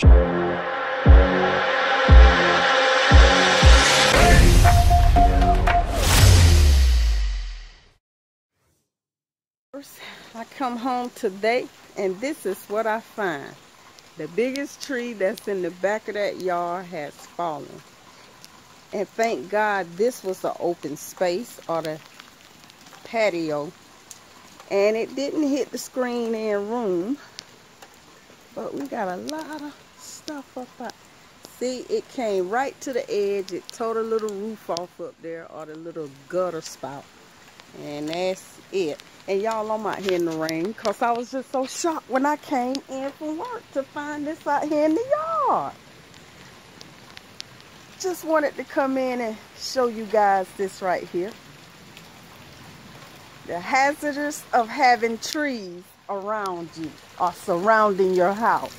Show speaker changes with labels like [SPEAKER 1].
[SPEAKER 1] I come home today and this is what I find. The biggest tree that's in the back of that yard has fallen. And thank God this was an open space or the patio. And it didn't hit the screen in room. But we got a lot of stuff up there. See, it came right to the edge. It tore the little roof off up there or the little gutter spout. And that's it. And y'all, I'm out here in the rain because I was just so shocked when I came in from work to find this out here in the yard. Just wanted to come in and show you guys this right here. The hazards of having trees around you or surrounding your house.